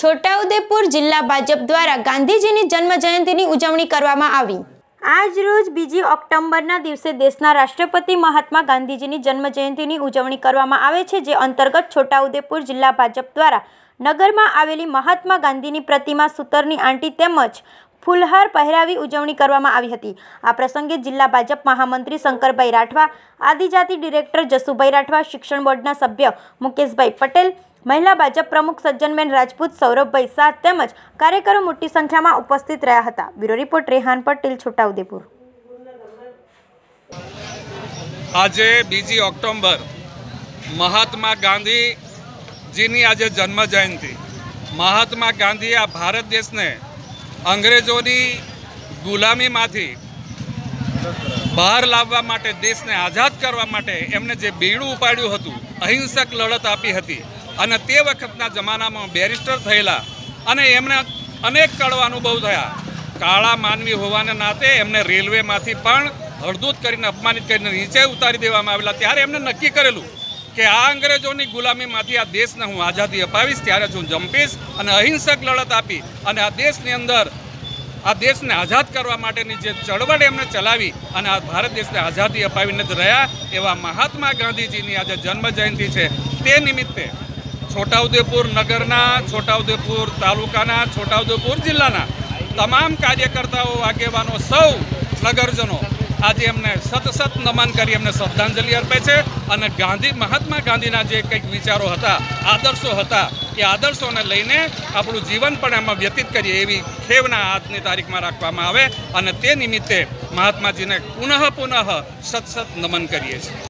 છોટાઉદેપુર જિલ્લા ભાજપ દ્વારા ગાંધીજીની જન્મ જયંતિની ઉજવણી કરવામાં આવી. આજ રોજ બીજી ઓક્ટોબરના દિવસે દેશના રાષ્ટ્રપતિ મહાત્મા ગાંધીજીની જન્મ જયંતિની ઉજવણી કરવામાં આવે છે, જે અંતર્ગત છોટાઉદેપુર જિલ્લા ભાજપ દ્વારા નગરમાં આવેલી મહાત્મા ગાંધીની પ્રતિમા સૂતરની આંટી તેમજ ફૂલહાર પહેરાવી ઉજવણી કરવામાં આવી હતી. આ પ્રસંગે જિલ્લા ભાજપ મહામંત્રી શંકરભાઈ રાઠવા, આદિજાતિ ડિરેક્ટર જસુભાઈ રાઠવા, શિક્ષણ બોર્ડના સભ્ય મુકેશભાઈ પટેલ મહિલા ભાજપ પ્રમુખ સજ્જનબેન રાજપૂત, સૌરભભાઈ શાહ તેમજ કાર્યકરો મોટી સંખ્યામાં ઉપસ્થિત રહ્યા હતા. Bureau report, Rehan Patel, Chhota Udaipur. આજે બીજી ઓક્ટોબર મહાત્મા ગાંધીજીની આજે જન્મ જયંતિ મહાત્મા ગાંધીએ આ ભારત દેશને અંગ્રેજોની ગુલામીમાંથી બહાર લાવવા માટે, દેશને આઝાદ કરવા માટે એમને જે બીડું ઉપાડ્યું હતું, અહિંસક લડત આપી હતી અને તે વખતના જમાનામાં બેરિસ્ટર થયેલા અને એમને અનેક કડવા અનુભવ થયા. કાળા માનવી હોવાને નાતે એમને રેલવેમાંથી પણ હળદૂત કરીને અપમાનિત કરીને નીચે ઉતારી દેવામાં આવેલા. ત્યારે એમને નક્કી કરેલું કે આ અંગ્રેજોની ગુલામીમાંથી આ દેશને હું આઝાદી અપાવીશ, ત્યારે જ હું જંપીશ અને અહિંસક લડત આપી અને આ દેશની અંદર, આ દેશને આઝાદ કરવા માટેની જે ચળવળ એમને ચલાવી અને આ ભારત દેશને આઝાદી અપાવીને જ રહ્યા એવા મહાત્મા ગાંધીજીની આજે જન્મ જયંતિ છે. તે નિમિત્તે છોટાઉદેપુર નગરના, છોટાઉદેપુર તાલુકાના, છોટાઉદેપુર જિલ્લાના તમામ કાર્યકર્તાઓ, આગેવાનો, સૌ નગરજનો આજે એમને સત સત નમન કરી, એમને શ્રદ્ધાંજલિ અર્પે છે અને ગાંધી, મહાત્મા ગાંધીના જે કંઈક વિચારો હતા, આદર્શો હતા, એ આદર્શોને લઈને આપણું જીવન પણ એમાં વ્યતીત કરીએ એવી ખેવના આજની તારીખમાં રાખવામાં આવે અને તે નિમિત્તે મહાત્માજીને પુનઃ પુનઃ સત સત નમન કરીએ છીએ.